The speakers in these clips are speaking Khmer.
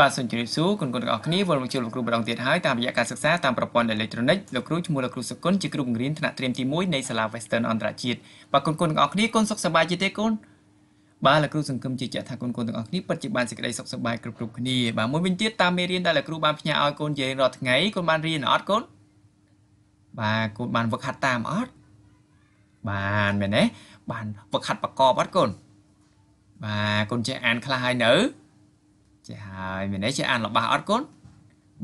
បាទសូមជម្រាបសួរគុណគុណទាំងអស់គ្នាវិលមកជួបលោកគ្រូម្ដងទៀតហើយតាមរយៈការសិក្សាតាមប្រព័ន្ធអេឡិចត្រូនិកលោកគ្រូឈ្មោះលោកគ្រូសុគន្ធជាគ្រូបង្រៀនថ្នាក់ត្រៀមទី1នៃសាលា Western អន្តរជាតិបាទគុណគុណទាំងអស់គ្នាគុណសុខសប្បាយជាទេគុណបាទលោកគ្រូសង្គមជឿជាក់ថាគុណគុណទាំងអស់គ្នាពិតជាបានសេចក្តីសុខសប្បាយគ្រប់គ្រប់គ្នាបាទមួយវិញទៀតតាមមេរៀនដែលលោកគ្រូបានផ្ញើឲ្យកូនជារៀងរាល់ថ្ងៃកូនបានរៀនអត់កូនបាទកូនបានវឹកហាត់តាមអត់បានមែនទេបានវឹកហាត់ប្រកបអត់កូនបាទកូនចេះអានខ្លះហើយនៅ ចេះហើយមែនទេចេះអានរបស់អត់កូន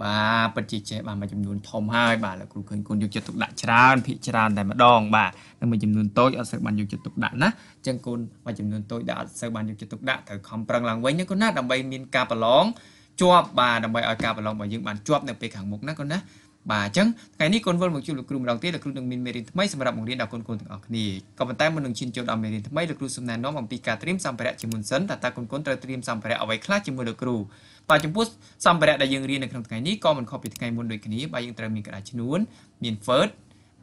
បាទពិតជាចេះបានមួយចំនួនធំហើយបាទលោកគ្រូឃើញកូនយកចិត្តទុកដាក់ច្រើនភាគច្រើនតែម្ដងបាទនឹងមួយចំនួនតូចអត់សូវបានយកចិត្តទុកដាក់ណាអញ្ចឹងកូនមួយចំនួនតូចដែលអត់សូវបានយកចិត្តទុកដាក់ត្រូវខំប្រឹងឡើងវិញណាកូនណាដើម្បីមានការប្រឡងជាប់បាទដើម្បីឲ្យការប្រឡងរបស់យើងបានជាប់នៅពេលខាងមុខណាកូនណា បាទអញ្ចឹងថ្ងៃនេះកូនវិលមកជួបលោកគ្រូម្ដងទៀតលោកគ្រូនឹងមានមេរៀនថ្មីសម្រាប់បង្រៀនដល់កូនកូនទាំងអស់គ្នាក៏ប៉ុន្តែមុននឹងឈានចូលដល់មេរៀនថ្មីលោកគ្រូសូមណែនាំអំពីការត្រៀមសម្ភារៈជាមុនសិនតើតើកូនកូនត្រូវត្រៀមសម្ភារៈអ្វីខ្លះជាមួយលោកគ្រូបាទចំពោះសម្ភារៈដែលយើងរៀននៅក្នុងថ្ងៃនេះក៏មិនខុសពីថ្ងៃមុនដូចគ្នាបាទយើងត្រូវមានក្តារឈ្នួនមាន Word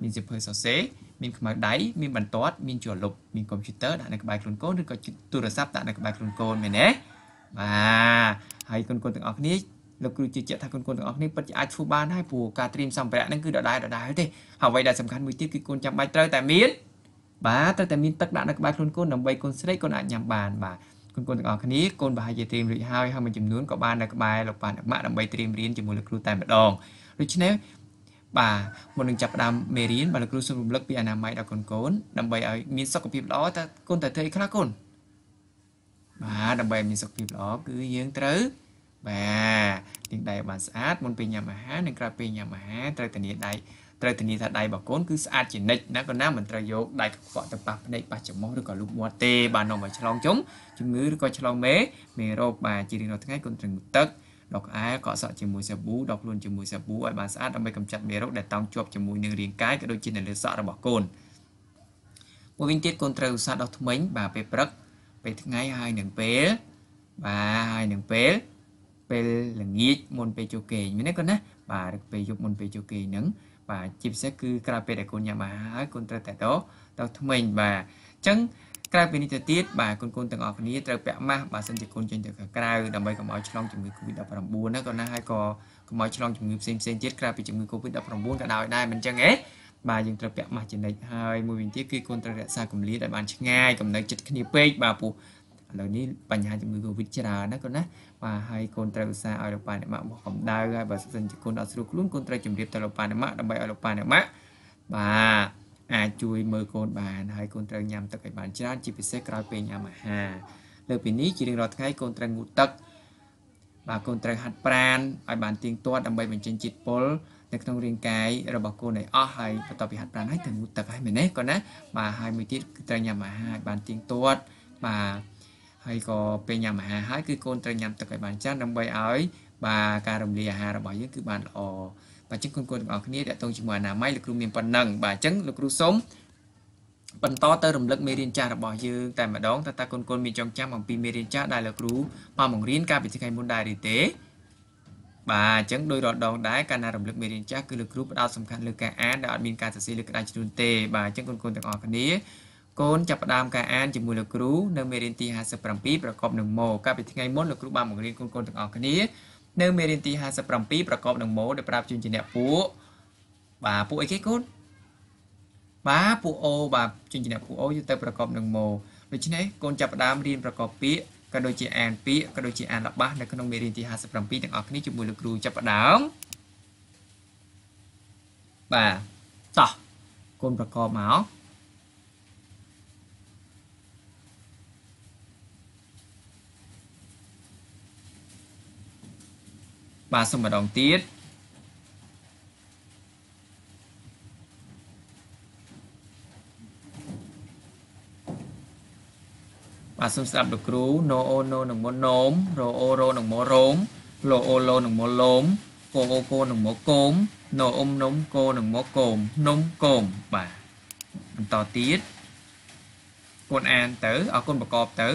មានសៀវភៅសរសេរមានខ្មៅដៃមានបន្ទាត់មានជាលុបមានកុំព្យូទ័រដាក់នៅក្បែរខ្លួនកូនឬក៏ទូរស័ព្ទដាក់នៅក្បែរខ្លួនកូនមែនទេបាទហើយកូនកូនទាំងអស់គ្នា លោកគ្រូជឿជាក់ថាកូនកូនទាំងអស់គ្នាពិតជាអាចធ្វើបានហើយព្រោះការត្រៀមសម្ភារៈហ្នឹងគឺដដែលដដែលទេហើយអ្វីដែលសំខាន់មួយទៀតគឺកូនចាំបាច់ត្រូវតែមានបាទត្រូវតែមានទឹកដាក់នៅក្បែរខ្លួនកូនដើម្បីកូនស្រីកូនអាចញ៉ាំបានបាទគុណគុណទាំងអស់គ្នាកូនប្រហែលជាត្រៀមរួចហើយហើយមួយចំនួនក៏បាននៅក្បែរលោកប៉ាអ្នកម៉ាក់ដើម្បីត្រៀមរៀនជាមួយលោកគ្រូតែម្ដងដូច្នេះបាទមុននឹងចាប់ផ្ដើមមេរៀនបាទលោកគ្រូសូមរំលឹកពីអនាម័យដល់កូនកូនដើម្បីឲ្យមានសុខភាពល្អតើកូនតើធ្វើអីខ្លះកូនបាទដើម្បីមានសុខភាពល្អគឺយើងត្រូវ បាទលាងដៃឲ្យបានស្អាតមុនពេលញ៉ាំអាហារនិងក្រោយពេលញ៉ាំអាហារត្រូវធានាដៃត្រូវធានាថាដៃរបស់កូនគឺស្អាតជានិច្ចណាកូនណាមិនត្រូវយកដៃកខ្វក់ទៅប៉ះភ្នែកប៉ះច្រមុះឬក៏លូកមាត់ទេបាទនាំឲ្យឆ្លងជុំជំងឺឬក៏ឆ្លងមេមេរោគបាទជារៀងរាល់ថ្ងៃកូនត្រូវងូតទឹកដកក្អែកក់សក់ជាមួយសាប៊ូដកខ្លួនជាមួយសាប៊ូឲ្យបានស្អាតដើម្បីកម្ចាត់មេរោគដែលតោងជាប់ជាមួយនឹងរាងកាយក៏ដូចជានៅលើសក់របស់កូនមួយវិញទៀតកូនត្រូវឧស្សាហ៍ដោះធ្មេញបាទពេលព្រឹកពេលថ្ងៃហើយនឹងពេលបាទហើយនឹងពេល ពេលល្ងាចមុនពេលចូលគេងមែនទេកូនណាបាទឬពេលយប់មុនពេលចូលគេងហ្នឹងបាទជាពិសេសគឺក្រៅពេលដែលកូនញ៉ាំអាហារហើយកូនត្រូវតែដោដោថ្មិញបាទអញ្ចឹងក្រៅពីនេះទៅទៀតបាទកូនកូនទាំងអស់គ្នាត្រូវពាក់ម៉ាស់បើសិនជាកូនចេញទៅខាងក្រៅដើម្បីកុំឲ្យឆ្លងជំងឺ Covid-19 ណាក៏ណាហើយក៏កុំឲ្យឆ្លងជំងឺផ្សេងផ្សេងទៀតក្រៅពីជំងឺ Covid-19 ក៏ដោយដែរមិនអញ្ចឹងទេបាទយើងត្រូវពាក់ម៉ាស់ជានិច្ចហើយមួយវិញទៀតគឺកូនត្រូវរក្សាកម្រិតឲ្យបានឆ្ងាយកំណៅចិត្តគ្នាពេកបាទព្រោះ ឥឡូវនេះបញ្ហាជំងឺ Covid ច្រើនណាកូនណាបាទហើយកូនត្រូវឧស្សាហ៍ឲ្យលោកប៉ាអ្នកម៉ាក់បោះកម្ដៅហើយបើសិនជាកូនអត់ស្រួលខ្លួនកូនត្រូវជម្រាបទៅលោកប៉ាអ្នកម៉ាក់ដើម្បីឲ្យលោកប៉ាអ្នកម៉ាក់បាទអាចជួយមើលកូនបានហើយកូនត្រូវញ៉ាំទឹកឲ្យបានច្រើនជាពិសេសក្រោយពេលញ៉ាំអាហារលើពីនេះជារៀងរាល់ថ្ងៃកូនត្រូវងូតទឹកបាទកូនត្រូវហាត់ប្រាណឲ្យបានទៀងទាត់ដើម្បីបញ្ចេញជាតិពុលនៅក្នុងរាងកាយរបស់កូនឲ្យអស់ហើយបន្ទាប់ពីហាត់ប្រាណហើយត្រូវងូតទឹកហើយមែនទេកូនណាបាទហើយមួយទៀតគឺត្រូវញ៉ាំអាហារឲ្យបានទៀងទាត់បាទ ហើយក៏ពេលញ៉ាំអាហារហើយគឺកូនត្រូវញ៉ាំទឹកឲ្យបានច្រើនដើម្បីឲ្យបាទការរំលាយអាហាររបស់យើងគឺបានល្អបាទអញ្ចឹងគុណគុណទាំងអស់គ្នាតើតងជាមួយអនាម័យលោកគ្រូមានប៉ុណ្ណឹងបាទអញ្ចឹងលោកគ្រូសូមបន្តទៅរំលឹកមេរៀនចាស់របស់យើងតែម្ដងតើតើគុណគុណមានចងចាំអំពីមេរៀនចាស់ដែលលោកគ្រូបានបង្រៀនកាលពីថ្ងៃមុនដែរឬទេបាទអញ្ចឹងដោយរដងដែរកាលណារំលឹកមេរៀនចាស់គឺលោកគ្រូផ្ដោតសំខាន់លើការអានដែលអត់មានការសរសេរលើក្តារជ្រឿនទេបាទអញ្ចឹងគុណគុណទាំងអស់គ្នា កូនចាប់ផ្ដើមការអានជាមួយលោកគ្រូនៅមេរៀនទី57ប្រកបនឹងម៉ូកាលពីថ្ងៃមុនលោកគ្រូបានបង្រៀនកូនកូនទាំងអស់គ្នានៅមេរៀនទី57ប្រកបនឹងម៉ូដែលប្រាប់ជូនជាអ្នកពួកបាទពួកអីគេកូនបាទពួកអូបាទជូនជាអ្នកពួកអូទៅប្រកបនឹងម៉ូដូច្នេះកូនចាប់ផ្ដើមរៀនប្រកបពាក្យក៏ដូចជាអានពាក្យក៏ដូចជាអានលបាសនៅក្នុងមេរៀនទី57ទាំងអស់គ្នាជាមួយលោកគ្រូចាប់ផ្ដើមបាទតោះកូនប្រកបមក បាទសូមម្ដងទៀតបាទសូមស្ដាប់លោកគ្រូណូអូណូនឹងមុនណូមរ៉ូអូរ៉ូនឹងមករ៉ូមឡូអូឡូនឹងមកឡូមកូអូកូនឹងមកកូមណូអ៊ុំនំកូនឹងមកកូមនំកូមបាទបន្តទៀតកូនអានទៅអរគុណប្រកបទៅ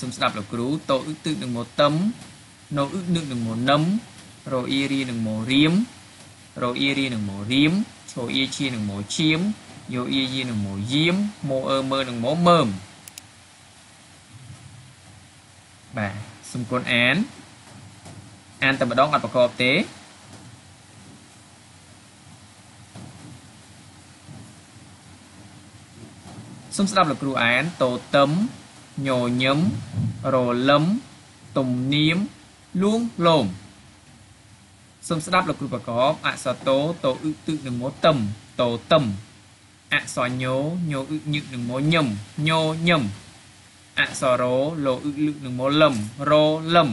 សូមស្ដាប់លោកគ្រូតោអ៊ឹកទឹកនឹងមកតឹមណូអ៊ឹកនឹកនឹងមកនឹមរអ៊ីរីនឹងមករៀមរអ៊ីរីនឹងមករៀមឈោអ៊ីឈីនឹងម៉ូឈៀមយោអ៊ីយីនឹងម៉ូយាមម៉ូអឺមើនឹងម៉ូមើមបាទសំគុណអានអានតែម្ដងអត់ប្រកបទេសូមស្ដាប់លោកគ្រូអានតូតឹមញញឹម រលឹមទំនៀមលួងលោមសូមស្ដាប់លោកគ្រូប្រកបអក្សរតូតូអ៊ឹទឹកនឹងមកតឹមតូតឹមអក្សរញោញោអ៊ឹញឹកនឹងមកញឹមញោញឹមអក្សររលោអ៊ឹលឹកនឹងមកលឹមរលឹម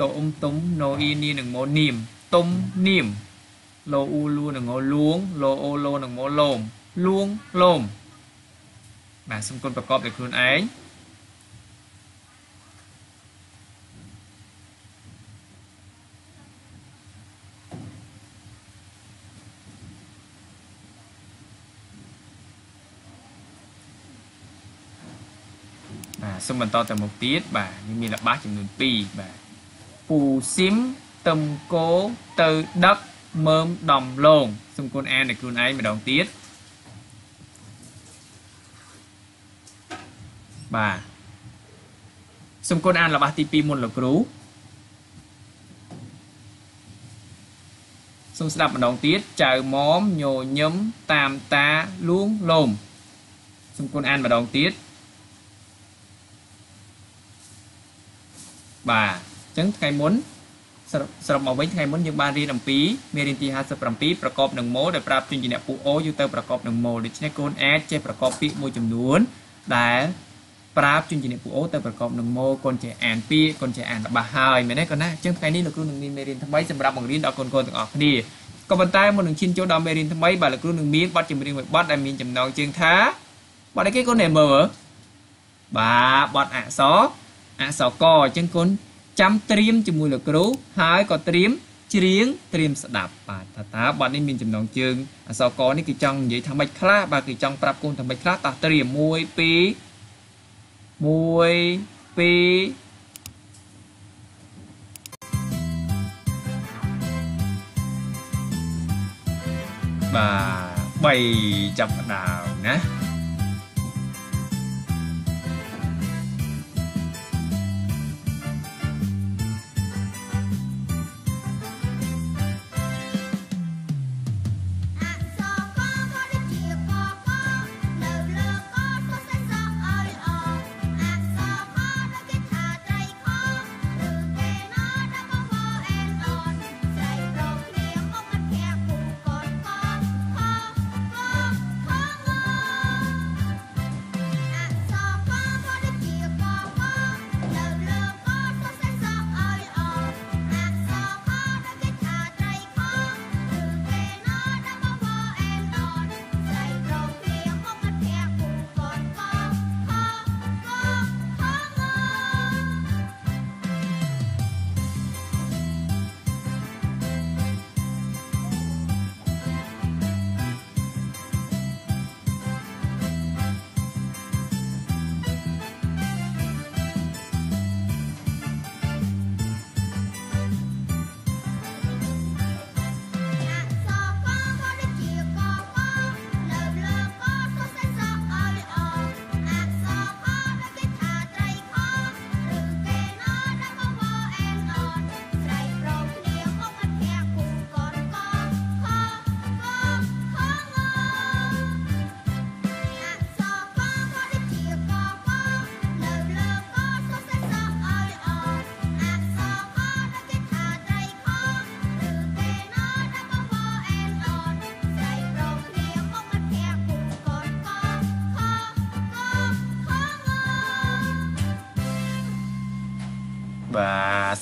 តូអ៊ុំទុំណូអ៊ីនីនឹងមកនាមទុំនាមលោអ៊ូលួនឹងមកលួងលោអូឡូនឹងមកលោមលួងលោមបាទសូមគុណប្រកបដោយខ្លួនឯង សូមបន្តទៅមុខទៀតបាទនេះមានល្បះចំនួន2បាទពូស៊ីមទឹមកោទៅដឹកមើមដំឡងសូមគុណអានដល់ខ្លួនឯងម្ដងទៀតបាទសូមគុណអានល្បះទី2មុនលោកគ្រូសូមស្ដាប់ម្ដងទៀតចៅមុំញញឹមតាមតាលួងលោមសូមគុណអានម្ដងទៀត បាទអញ្ចឹងថ្ងៃមុនសរុបមកវិញថ្ងៃមុនយើងបានរៀនអំពីមេរៀនទី57ប្រកបនឹងម៉ូដែលប្រាប់ជញ្ជាក់ពួកអូយទៅប្រកបនឹងម៉ូដូច្នេះកូនអាចចេះប្រកបពាក្យមួយចំនួន ដែលប្រាប់ជញ្ជាក់ពួកអូទៅប្រកបនឹងម៉ូកូនចេះអានពាក្យកូនចេះអានរបស់ហើយមែនទេកូនណាអញ្ចឹងថ្ងៃនេះលោកគ្រូនឹងមានមេរៀនថ្មីសម្រាប់បង្រៀនដល់កូនកូនទាំងអស់គ្នាក៏ប៉ុន្តែមុននឹងឈានចូលដល់មេរៀនថ្មីបាទលោកគ្រូនឹងមានបទចម្រៀងមួយបទដែលមានចំណងជើងថាបទអីគេកូនអ្នកមើលបាទបទអក្សរ អក្សរកអញ្ចឹងគុណចាំត្រៀមជាមួយលោកគ្រូហើយក៏ត្រៀមច្រៀងត្រៀមស្ដាប់បាទថាតើបទនេះមានចំណងជើងអក្សរកនេះគឺចង់និយាយថាម៉េចខ្លះបាទគឺចង់ប្រាប់កូនថាម៉េចខ្លះតោះត្រៀម1 2 1 2បាទ3ចាប់ដើមណា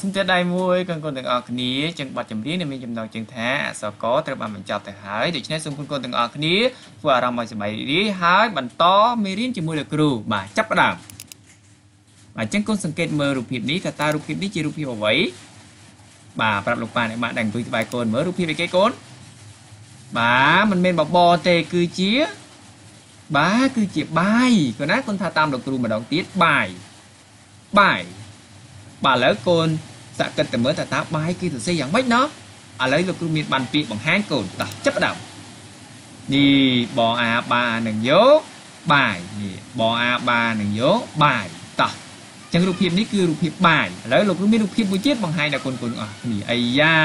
សូមទៀតដៃមួយកូនកូនទាំងអស់គ្នាចឹងប័ណ្ណចម្រៀងមានចំណងជើងថាអក្សរកត្រូវបានបញ្ចប់ទៅហើយដូច្នេះសូមកូនកូនទាំងអស់គ្នាធ្វើអារម្មណ៍ឲ្យសប្បាយរីករាយហើយបន្តមេរៀនជាមួយលោកគ្រូបាទចាប់ផ្ដើមបាទចឹងកូនសង្កេតមើលរូបភាពនេះថាតើរូបភាពនេះជារូបភាពអ្វីបាទប្រាប់លោកប៉ាអ្នកម៉ាក់ដែលអង្គុយក្បែរកូនមើលរូបភាពអីគេកូនបាទមិនមែនបបទេគឺជា បាទគឺជាបាយកូនណាកូនថាតាមលោកគ្រូម្ដងទៀតបាយបាយបាទឥឡូវកូន សាក់គិតទៅមើលតើតើបាយគឺសរសេរយ៉ាងម៉េចណោះឥឡូវលោកគ្រូមានបានពាក្យបង្ហាញកូនតោះចាប់ដើមនេះបអាបានឹងយកបាយនេះបអាបានឹងយកបាយតោះអញ្ចឹងរូបភាពនេះគឺរូបភាពបាយឥឡូវលោកគ្រូមានរូបភាពមួយទៀតបង្ហាញដល់កូនកូនអស់គ្នាអាយ៉ា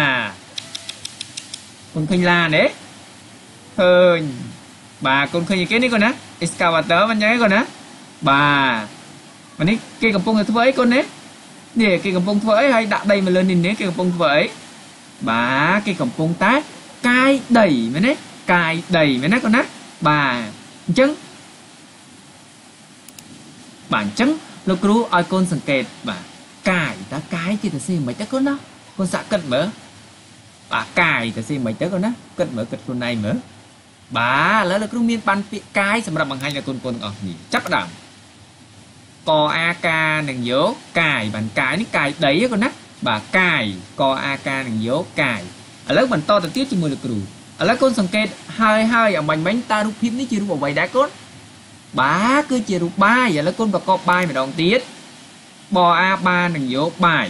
កូនឃើញឡានទេឃើញបាទកូនឃើញគេនេះកូនណា excavator មិនអញ្ចឹងទេកូនណាបាទនេះគេកំពុងតែធ្វើអីកូននេះ នេះគេកំពុងធ្វើអីហើយដាក់ដីមកលើនេះនេះគេកំពុងធ្វើអីបាទគេកំពុងតែកាយដីមែនទេកាយដីមែនទេកូនណាបាទអញ្ចឹងបាទអញ្ចឹងលោកគ្រូឲ្យកូនសង្កេតបាទកាយតើកាយគេទៅសេមិនទៅកូនណាកូនសាក់គិតមើលបាទកាយទៅសេមិនទៅកូនណាគិតមើលគិតខ្លួនឯងមើលបាទឥឡូវលោកគ្រូមានបានពាក្យកាយសម្រាប់បង្ហាញដល់កូនកូនទាំងអស់គ្នាចាប់ផ្ដើម កអាការនឹងយកកាយបានកាយនេះកាយដីកូនណាបាទកាយកអាការនឹងយកកាយឥឡូវបន្តទៅទៀតជាមួយលោកគ្រូឥឡូវកូនសង្កេតហើយហើយអំបញ្ញមិញតើរូបភាពនេះជារូបអ្វីដែរកូនបាទគឺជារូបបាយឥឡូវកូនប្រកបបាយម្ដងទៀតបអាបានឹងយកបាយ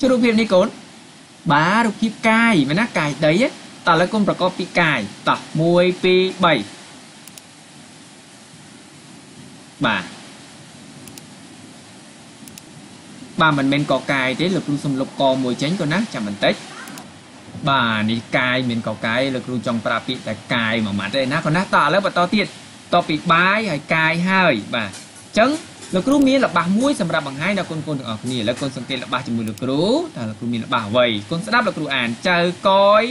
ជារូបភាពនេះកូនបាទរូបភាពកាយមែនណាកាយដីតើឥឡូវកូនប្រកបពីកាយតោះ1 2 3 បាទបាទមិនមែនកកាយទេលោកគ្រូសំលុបកមួយចេញក៏ណាចាំបន្តិចបាទនេះកាយមានកកាយលោកគ្រូចង់ប្រាប់ពាក្យតែកាយមួយម៉ាត់ទេណាក៏ណាតឥឡូវបន្តទៀតតពីបាយហើយកាយហើយបាទអញ្ចឹងលោកគ្រូមានល្បះមួយសម្រាប់បង្ហាញដល់កូនកូនទាំងអស់គ្នាឥឡូវកូនសង្កេតល្បះជាមួយលោកគ្រូតើលោកគ្រូមានល្បះអ្វីកូនស្ដាប់លោកគ្រូអានចៅកយ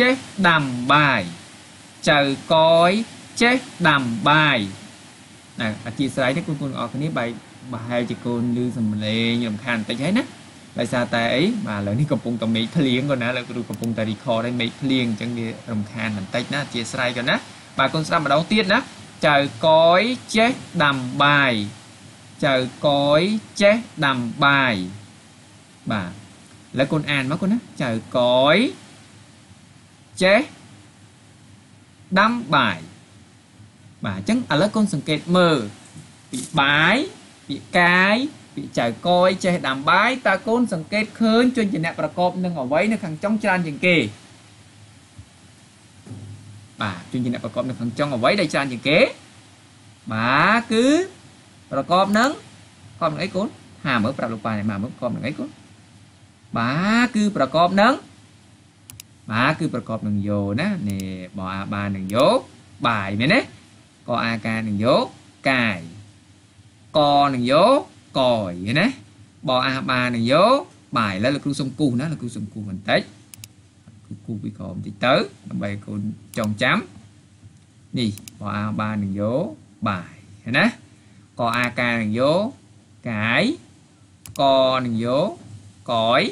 ចេះដាំបាយចៅកយចេះដាំបាយ ណាអធិស្ឋាននេះកូនកូនទាំងអស់គ្នាបាយប្រហែលជាកូនឮសំឡេងរំខានបន្តិចហើយណាដោយសារតែអីបាទឥឡូវនេះកំពុងតែមេឃភ្លៀងគាត់ណាលោកគ្រូកំពុងតែ record ឲ្យមេឃភ្លៀងអញ្ចឹងវារំខានបន្តិចណាអធិស្ឋានគាត់ណាបាទកូនស្ដាប់ម្ដងទៀតណាចៅកយចេះដាំបាយចៅកយចេះដាំបាយបាទឥឡូវកូនអានមកកូនណាចៅកយចេះដាំបាយ បាទអញ្ចឹងឥឡូវកូនសង្កេតមើលពីបាយពាក្យកាយពាក្យចៅកយចេះដាំបាយតើកូនសង្កេតឃើញជនជាអ្នកប្រកបនឹងអ្វីនៅខាងចុងច្រើនជាងគេបាទជនជាអ្នកប្រកបនៅខាងចុងអ្វីដែលច្រើនជាងគេបាទគឺប្រកបនឹងប្រកបនឹងអីកូនហាមើលប្រាប់លោកប៉ានេះមកមើលប្រកបនឹងអីកូនបាទគឺប្រកបនឹងបាទគឺប្រកបនឹងយោណានេះបអាបាននឹងយោបាយមែនទេ កអាការនឹងយោកាយកនឹងយោកយណាបអាបានឹងយោបាយឥឡូវលោកគ្រូសុំគូសណាលោកគ្រូសុំគូសបន្តិចគូគូពីក្រោមបន្តិចទៅដើម្បីកូនចងចាំនេះបអាបានឹងយោបាយណាកអាការនឹងយោកាយកនឹងយោកយ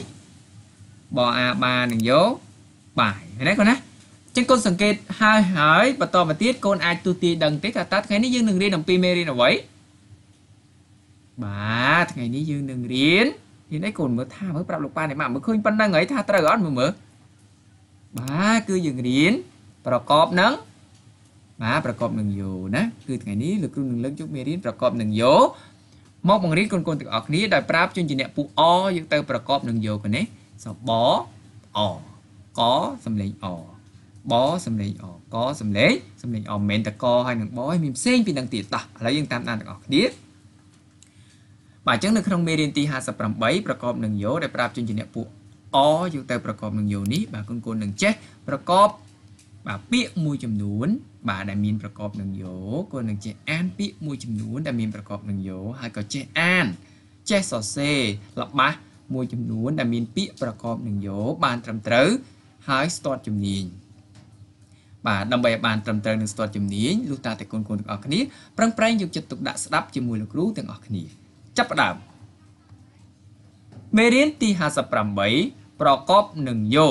បអាបានឹងយោបាយណាកូនណា ចឹងកូនសង្កេតហើយហើយបន្តមកទៀតកូនអាចទូទាយដឹងទេថាតើថ្ងៃនេះយើងនឹងរៀនអំពីមេរៀនអ្វីបាទថ្ងៃនេះយើងនឹងរៀនរៀនអីកូនមើលថាមើលប្រាប់លោកប៉ានេះមកមើលឃើញប៉ុណ្ណឹងហើយថាត្រូវអត់មើលមើលបាទគឺយើងរៀនប្រកបនឹងបាទប្រកបនឹងយោណាគឺថ្ងៃនេះលោកគ្រូនឹងលើកយកមេរៀនប្រកបនឹងយោមកបង្រៀនកូនកូនទាំងអស់គ្នាដោយប្រាប់ជញ្ជាក់ពួកអយើងទៅប្រកបនឹងយោកនេះសបអកសំលេងអ បសំលេងអកសំលេងសំលេងអមិនតកហើយនឹងបឲ្យមានផ្សេងពីនឹងទៀតតោះឥឡូវយើងតាមដានទាំងអស់គ្នាបាទអញ្ចឹងនៅក្នុងមេរៀនទី58ប្រកបនឹងយោដែលប្រាប់ជញ្ជាក់ពួកអយកទៅប្រកបនឹងយោនេះបាទគុណគុណនឹងចេះប្រកបបាទពាក្យមួយចំនួន បាទដែលមានប្រកបនឹងយោគុណនឹងចេះអានពាក្យមួយចំនួនដែលមានប្រកបនឹងយោហើយក៏ចេះអានចេះសរសេរល្បះមួយចំនួនដែលមានពាក្យប្រកបនឹងយោបានត្រឹមត្រូវហើយស្ទាត់ជំនាញ បាទដើម្បីឲ្យបានត្រឹមត្រូវនឹងស្ទាត់ជំនាញលុះតាតែកូនកូនទាំងអស់គ្នាប្រឹងប្រែងយកចិត្តទុកដាក់ស្ដាប់ជាមួយលោកគ្រូទាំងអស់គ្នាចាប់ផ្ដើមមេរៀនទី58ប្រកបនឹងយោ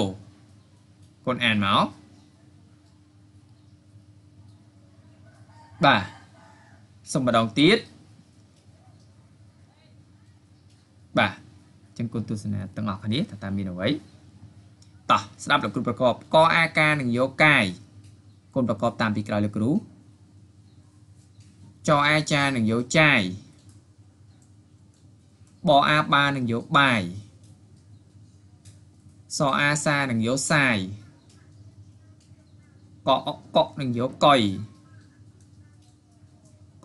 កូនអានមកបាទសុំម្ដងទៀតបាទចឹងគុណទស្សនាទាំងអស់គ្នាតើតើមានអ្វីតោះស្ដាប់លោកគ្រូប្រកបកអាការនឹងយោកាយ គុណប្រកបតាមពីក្រោយលោកគ្រូចអាចារនឹងយោចាយបអាបានឹងយកបាយសអាសានឹងយកសាយកអកកនឹងយកកុយ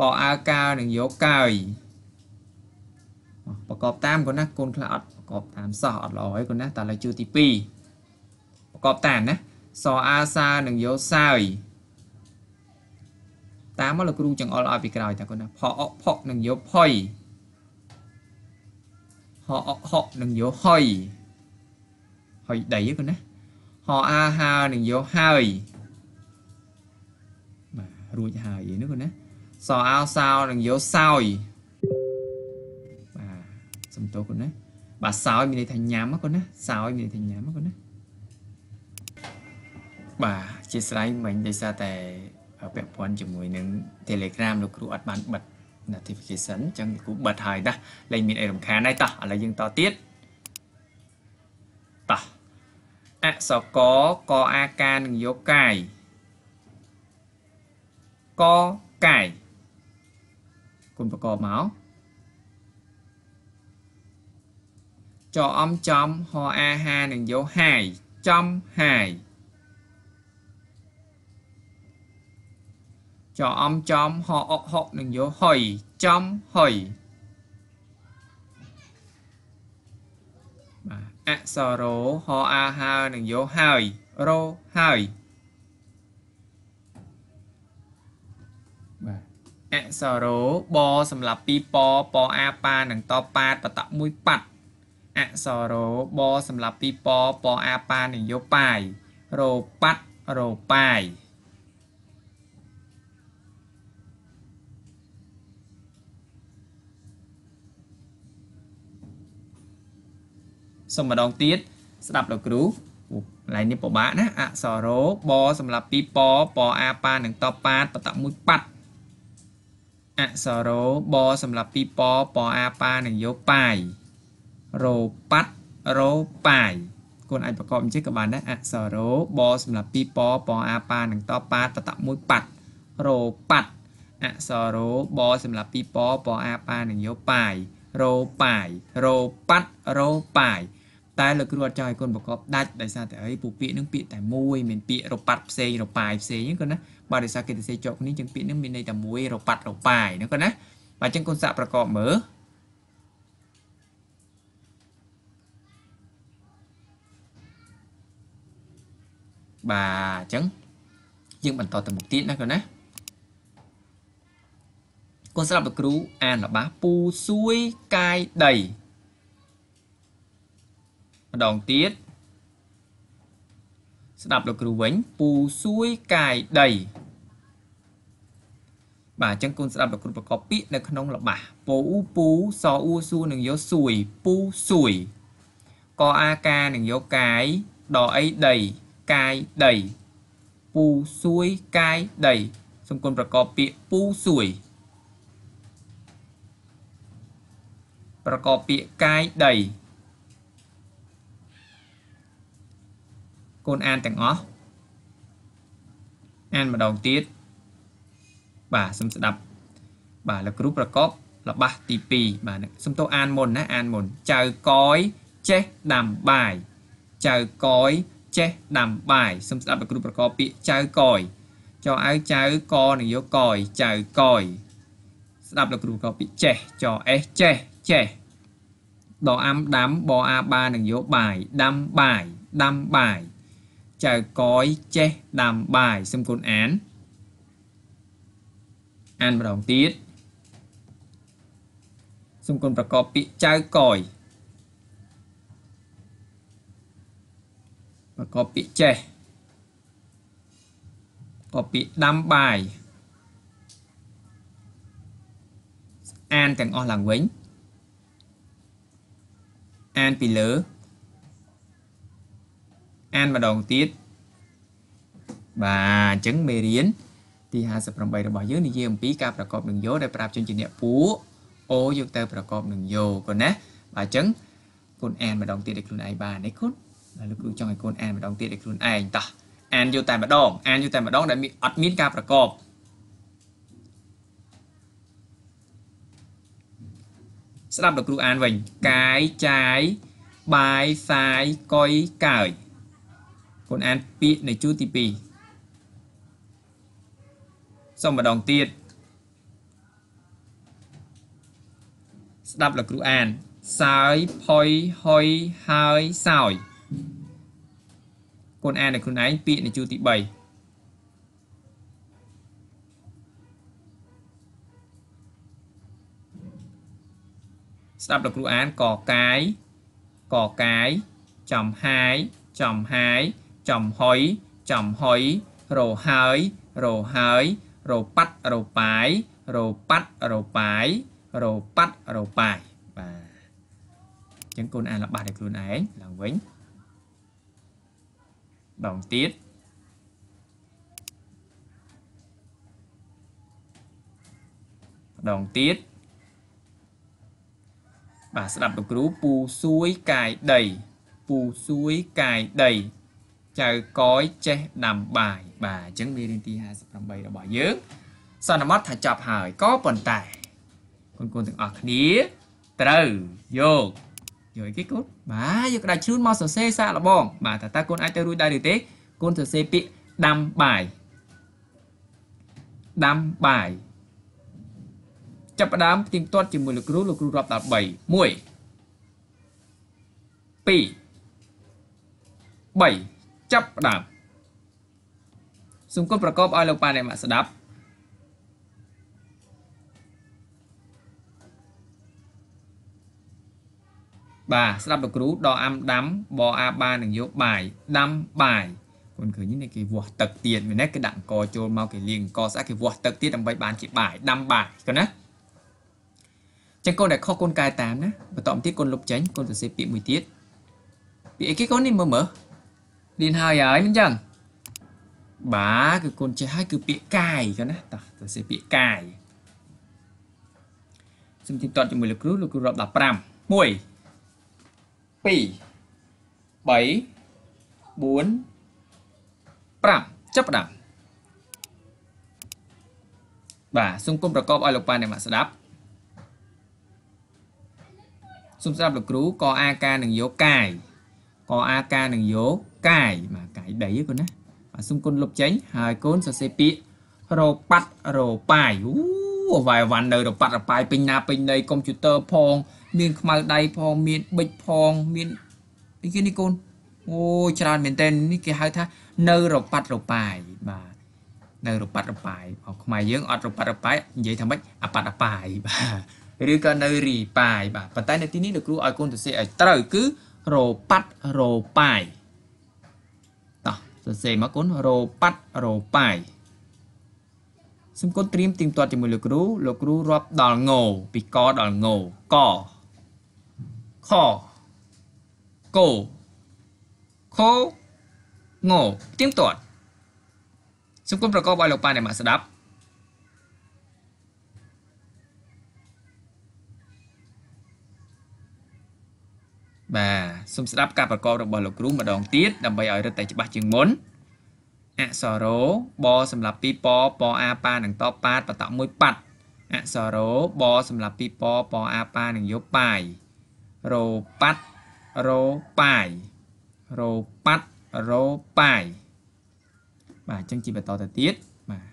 កអើកើនឹងយកកើយប្រកបតាមកូនណាកូនខ្លះអត់ប្រកបតាមសោះអត់ល្អហើយកូនណាតែឥឡូវជួរទី2ប្រកបតាមណា សអើសើនឹងយកសើយតាមមកលោកគ្រូចង្អុលឲ្យពីក្រោយតាកូនណាផអផនឹងយកផុយហអហនឹងយកហុយហុយដីកូនណាហអាហើនឹងយកហើយបាទរួចហើយនេះកូនណាសអោសោនឹងយកសោយបាទសំទោសកូនណាបាទសោយមានន័យថាញ៉ាំកូនណាសោយមានន័យថាញ៉ាំកូនណា បាទជាស្រ័យមិញដោយសារតែពាក់ព័ន្ធជាមួយនឹង Telegram លោកគ្រូអត់បានបិទ notification អញ្ចឹងគ្រូបិទហើយណាលែងមានអីរំខានហើយតោះឥឡូវយើងតទៀតតោះអក្សរកកអាការនឹងយកកាយកកាយគុណប្រកបមកចអំចំហអាហានឹងយកហាយចំហាយ ចអំចំហអុកហុកនឹងយកហុយចំហុយបាទអក្សរោហអាហើនឹងយកហើយរោហើយបាទអក្សរោបសម្រាប់ពីពពអាប៉ានឹងតប៉ាតបតមួយប៉ាត់អក្សរោបសម្រាប់ពីពពអាប៉ានឹងយកប៉ាយរោប៉ាត់រោប៉ាយ សុំម្ដងទៀតស្ដាប់លោកគ្រូកន្លែងនេះពិបាកណាអក្សរោបសម្រាប់ពីពពអាប៉ានឹងតប៉ាតបតមួយប៉ាត់អក្សរោបសម្រាប់ពីពពអាប៉ានឹងយកប៉ាយរោប៉ាត់រោប៉ាយគុណអាចប្រកបអញ្ចឹងក៏បានដែរអក្សរោបសម្រាប់ពីពពអាប៉ានឹងតប៉ាតបតមួយប៉ាត់រោប៉ាត់អក្សរោបសម្រាប់ពីពពអាប៉ានឹងយកប៉ាយរោប៉ាយរោប៉ាត់រោប៉ាយ តែលោកគ្រូអត់ចង់ឲ្យគុណប្រកបដាច់ដោយសារតែអីពូពាក្យនឹងពាក្យតែមួយមានពាក្យរប៉ាត់ផ្សេងរប៉ាយផ្សេងហ្នឹងគាត់ណាបាទដោយសារគេទៅសេជាប់គ្នាចឹងពាក្យនឹងមានន័យតែមួយរប៉ាត់រប៉ាយហ្នឹងគាត់ណាបាទចឹងគុណសាក់ប្រកបមើលបាទអញ្ចឹងយើងបន្តទៅមុខទៀតណាគាត់ណាកូនស្រាប់លោកគ្រូអានរបស់ពូសួយកាយដី ម្ដងទៀតស្ដាប់លោកគ្រូវិញពូសួយកាយដីបាទអញ្ចឹងគុណស្ដាប់លោកគ្រូប្រកបពាក្យនៅក្នុងល្បះពូអ៊ូពូសអ៊ូសួនឹងយកសួយពូសួយកអាកានឹងយកកាយដអីដីកាយដីពូសួយកាយដីសូមគុណប្រកបពាក្យពូសួយប្រកបពាក្យកាយដី កូនអានទាំងអស់អានម្ដងទៀតបាទសូមស្ដាប់បាទលោកគ្រូប្រកបរបស់ទី2បាទសូមទោសអានមុនណាអានមុនចៅកយចេះដាំបាយចៅកយចេះដាំបាយសូមស្ដាប់លោកគ្រូប្រកបពាក្យចៅកយចអៅចៅកនឹងយកកយចៅកយស្ដាប់លោកគ្រូប្រកបពាក្យចេះចអេសចេះចេះដអាំដាំបអាបានឹងយកបាយដាំបាយដាំបាយ ចៅកយចេះដាំបាយសូមគុណអានអានម្ដងទៀតសូមគុណប្រកបពាក្យចៅកយប្រកបពាក្យចេះប្រកបពាក្យដាំបាយអានទាំងអស់ឡើងវិញអានពីលើ អានម្ដងទៀតបាទអញ្ចឹងមេរៀនទី58របស់យើងនិយាយអំពីការប្រកបនឹងយោដែលប្រាប់ជនជាអ្នកពួកអូយកទៅប្រកបនឹងយោកូនណាបាទអញ្ចឹងកូនអានម្ដងទៀតឲ្យខ្លួនឯងបានទេកូនហើយលោកគ្រូចង់ឲ្យកូនអានម្ដងទៀតឲ្យខ្លួនឯងតោះអានយកតែម្ដងអានយកតែម្ដងដែលអត់មានការប្រកបស្ដាប់លោកគ្រូអានវិញកាយចាយបាយសាយកុយកើយ កូនអានពាក្យនៃជួរទី2សូមម្ដងទៀតស្ដាប់លោកគ្រូអានសើយផុយហុយហើយសោយកូនអានឲ្យខ្លួនឯងពាក្យនៃជួរទី3ស្ដាប់លោកគ្រូអានកកាយកកាយចំហាយចំហាយ ចំហុយចំហុយរហើយរហើយរប៉ាត់រប៉ាយរប៉ាត់រប៉ាយរប៉ាត់រប៉ាយបាទអញ្ចឹងកូនអានរបស់ឲ្យខ្លួនឯងឡើងវិញដងទៀតម្ដងទៀតបាទស្ដាប់លោកគ្រូពូសួយកាយដីពូសួយកាយដី ចៅកយចេះដាំបាយបាទអញ្ចឹងមេរៀនទី58របស់យើងសន្មតថាចប់ហើយក៏ប៉ុន្តែកូនកូនទាំងអស់គ្នាត្រូវយកយកអីគេកូនបាទយកក្តារជ្រូនមកសរសេរសាកល្បង បាទតើតើកូនអាចទៅរួចដែរឬទេកូនសរសេរពាក្យដាំបាយដាំបាយចាប់ផ្ដើមផ្ទៀងផ្ទាត់ជាមួយលោកគ្រូលោកគ្រូរាប់ដល់3 1 2 3 ចាប់ផ្ដើមសូមគុំប្រកបឲ្យលោកប៉ាអ្នកមកស្ដាប់បាទស្ដាប់លោកគ្រូដកអាំដាំបអាបានឹងយកបាយដាំបាយគុនឃើញនេះគេវាស់ទឹកទៀតមែនទេគេដាក់អង្គចូលមកគេលាងអង្គស្អាតគេវាស់ទឹកទៀតដើម្បីបានជាបាយដាំបាយកូនណាចឹងកូនដែលខុសកូនកែតាមណាបន្តទៀតកូនលុបចេញកូនសរសេរពាក្យមួយទៀតពាក្យអីគេកូននេះមើលមើល លៀនហើយហើយមិនចឹងបាទគឺកូនចេះហើយគឺពាក្យកាយកូនណាតោះសរសេរពាក្យកាយសំទីតតជាមួយលោកគ្រូលោកគ្រូរាប់15 1 2 3 4 5ចាប់ផ្ដើមបាទសូមគុំប្រកបឲ្យលោកប៉ាអ្នកមកស្ដាប់សូមស្ដាប់លោកគ្រូកអាការនឹងយកកាយកអាការនឹងយក កាយបាទកាយដីហ្នឹងកូនណាបាទសូមគុណលុបចេញហើយកូនសរសេរពាក្យរប៉ាត់រប៉ាយអូវាយវ៉ាន់នៅរប៉ាត់រប៉ាយពេញណាពេញណីកុំព្យូទ័រផង មានខ្មៅដៃផងមានប៊ិចផងមានអីគេនេះកូនអូច្រើនមែនតើនេះគេហៅថានៅរប៉ាត់រប៉ាយបាទនៅរប៉ាត់រប៉ាយអស់ខ្មែរយើងអត់រប៉ាត់រប៉ាយនិយាយថាម៉េចអប៉ាត់អប៉ាយបាទឬក៏នៅរីប៉ាយបាទប៉ុន្តែនៅទីនេះលោកគ្រូឲ្យកូនទៅសេឲ្យត្រូវគឺរប៉ាត់រប៉ាយតោះ សរសេរមកកូនរប៉ាត់រប៉ាយសូមគុណត្រៀមទីមទាត់ជាមួយលោកគ្រូលោកគ្រូរាប់ដល់ងពីកដល់ងកខកោខងទៀងទាត់សូមគុំប្រកបឲ្យលោកប៉ាអ្នកមកស្ដាប់ បាទសូមស្ដាប់ការប្រកបរបស់លោកគ្រូម្ដងទៀតដើម្បីឲ្យរឹតតែច្បាស់ជាងមុនអក្សរោបសម្រាប់ពីពពអាប៉ានឹងតប៉ាតបតមួយប៉ាត់អក្សរោបសម្រាប់ពីពពអាប៉ានឹងយកប៉ាយរោប៉ាត់រោប៉ាយរោប៉ាត់រោប៉ាយបាទអញ្ចឹងជាបន្តទៅទៀតបាទ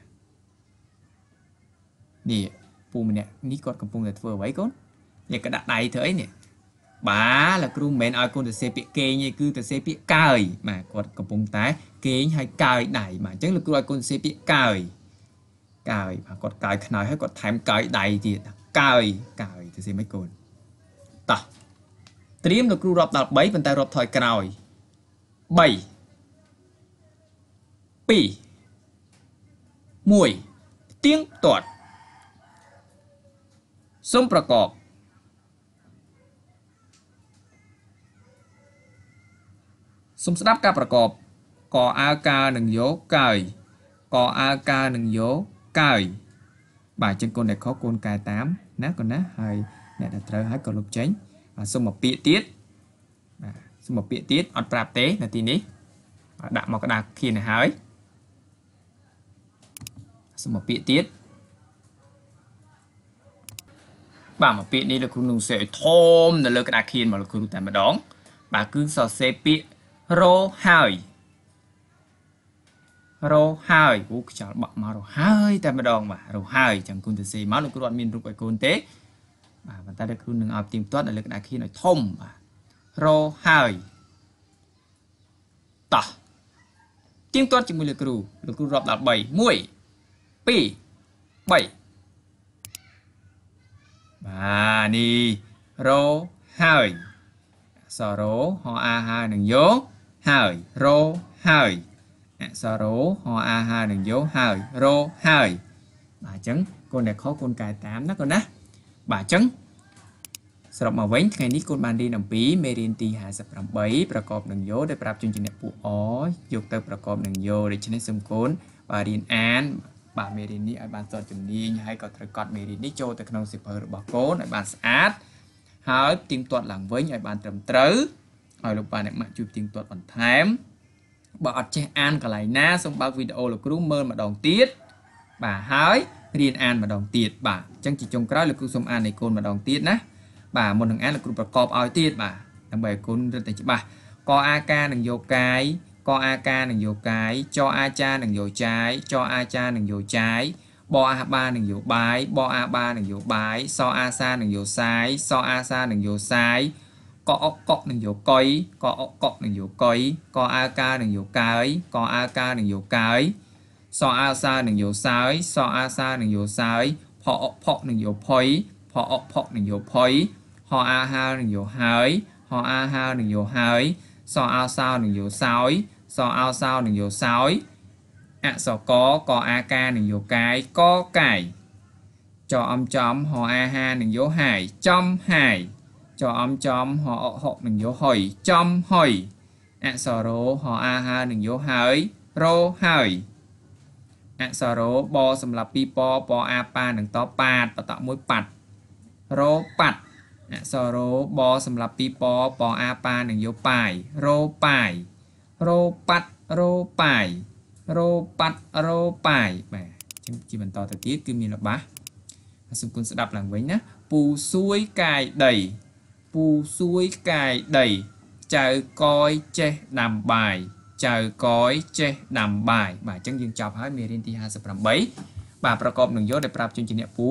នេះពូម្នាក់នេះគាត់កំពុងតែធ្វើអ្វីកូននេះក៏ដាក់ដៃធ្វើអីនេះ បាទលោកគ្រូមិនមែនឲ្យកូនទៅសេពាក្យគេងទេគឺទៅសេពាក្យកើយបាទគាត់កំពុងតែគេងហើយកើយដៃបាទអញ្ចឹងលោកគ្រូឲ្យកូនសេពាក្យកើយកើយបាទគាត់កើយខ្នើយហើយគាត់ថែមកើយដៃទៀតកើយកើយទៅសេមិនកូនតោះត្រៀមលោកគ្រូរាប់ដល់3ប៉ុន្តែរាប់ថយក្រោយ3 2 1ទៀងទាត់សូមប្រកប សូមស្ដាប់ការប្រកបកអើកើនឹងយកកើយកអើកើនឹងយកកើយបាទចឹងកូនដែលខុសកូនកែតាមណាកូនណាហើយអ្នកដែលត្រូវហើយក៏លុបចេញបាទសុំមកពាក្យទៀតបាទសុំមកពាក្យទៀតអត់ប្រាប់ទេនៅទីនេះបាទដាក់មកក្តារខៀនទៅហើយសុំមកពាក្យទៀតបាទមកពាក្យនេះលោកគ្រូនឹងសេធំនៅលើក្តារខៀនមកលោកគ្រូតែម្ដងបាទគឺសរសេរពាក្យ រហើយរោហើយអូខ្យល់បក់មករោហើយតែម្ដងបាទរោហើយចឹងគុណទៅសេមកលោកគ្រូអត់មានរូបឲ្យកូនទេបាទប៉ុន្តែលោកគ្រូនឹងឲ្យទៀងទាត់នៅលើក្តារខៀនឲ្យធំបាទរោហើយតោះទៀងទាត់ជាមួយលោកគ្រូលោកគ្រូរាប់ដល់3 1 2 3បាទនេះរោហើយអក្សររោហអាហើយនឹងយក ហើយរោហើយអក្សររោហអាហើយនឹងយកហើយរោហើយបាទអញ្ចឹងកូនដែលខុសកូនកែតាមណាកូនណាបាទអញ្ចឹងសរុបមកវិញថ្ងៃនេះកូនបានរៀនអំពីមេរៀនទី58ប្រកបនឹងយោដែលប្រាប់ជូនជាអ្នកពួកអយកទៅប្រកបនឹងយោដូច្នេះសូមកូនបាទរៀនអានបាទមេរៀននេះឲ្យបានស្ទាត់ជំនាញហើយក៏ត្រូវកត់មេរៀននេះចូលទៅក្នុងសៀវភៅរបស់កូនឲ្យបានស្អាតហើយទៀងទាត់ឡើងវិញឲ្យបានត្រឹមត្រូវ ឲ្យលោកប៉ាអ្នកម៉ាក់ជួយទៀងទាត់បន្ថែមបើអត់ចេះអានកន្លែងណាសូមបើកវីដេអូលោកគ្រូមើលម្ដងទៀតបាទហើយរៀនអានម្ដងទៀតបាទអញ្ចឹងជាចុងក្រោយលោកគ្រូសូមអានឲ្យកូនម្ដងទៀតណាបាទមុននឹងអានលោកគ្រូប្រកបឲ្យទៀតបាទដើម្បីឲ្យកូនរឹតតែច្បាស់កអាការនឹងយកកាយកអាការនឹងយកកាយចអាចារនឹងយកចាយចអាចារនឹងយកចាយបអាបានឹងយកបាយបអាបានឹងយកបាយសអាសានឹងយកសាយសអាសានឹងយកសាយ កអកកនឹងយកកុយកអកកនឹងយកកុយកអើកានឹងយកកើយកអើកានឹងយកកើយសអើសានឹងយកសើយសអើសានឹងយកសើយផអផនឹងយកផុយផអផនឹងយកផុយហអាហានឹងយកហើយហអាហានឹងយកហើយសអើសោនឹងយកសោយសអោសោនឹងយកសោយអសកកអាការនឹងយកកាយកកាយចអំចំហអាហានឹងយកហាយចំហាយ ចអំចំហអហកនឹងយកហុយចំហុយអសរោហអាហានឹងយកហើយរោហើយអសរោបសម្រាប់ពីពពអាប៉ានឹងតប៉ាតបតមួយប៉ាត់រោប៉ាត់អសរោបសម្រាប់ពីពពអាប៉ានឹងយកប៉ាយរោប៉ាយរោប៉ាត់រោប៉ាយរោប៉ាត់រោប៉ាយបាទចឹងជាបន្តទៅទៀតគឺមានរបស់សូមគុណស្ដាប់ឡើងវិញណាពូសួយកាយដី ពូសួយកាយដីចៅកយចេះដាំបាយចៅកយចេះដាំបាយបាទអញ្ចឹងយើងចប់ហើយមេរៀនទី58បាទប្រកបនឹងយោដែលប្រាប់ជូនជាអ្នកពូ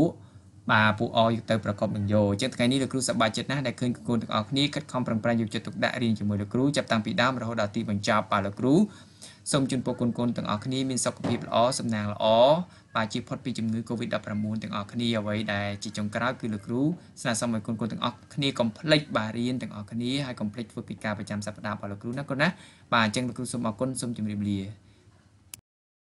បាទពូអយកទៅប្រកបនឹងយោអញ្ចឹងថ្ងៃនេះលោកគ្រូសប្បាយចិត្តណាស់ដែលឃើញកូនទាំងអស់គ្នាខិតខំប្រឹងប្រែងយកចិត្តទុកដាក់រៀនជាមួយលោកគ្រូចាប់តាំងពីដើមរហូតដល់ទីបញ្ចប់បាទលោកគ្រូសូមជូនពរគុណគុណទាំងអស់គ្នាមានសុខភាពល្អសំណាងល្អ បាទជៀសផុតពីជំងឺ Covid-19 ទាំងអស់គ្នាអ្វីដែលជាចុងក្រោយគឺលោកគ្រូស្នើសុំឲ្យគុណគុណទាំងអស់គ្នាកុំភ្លេចបាទរៀនទាំងអស់គ្នាហើយកុំភ្លេចធ្វើកិច្ចការប្រចាំសប្តាហ៍របស់លោកគ្រូណាគុណណាបាទអញ្ចឹងលោកគ្រូសូមអរគុណសូមជម្រាបលា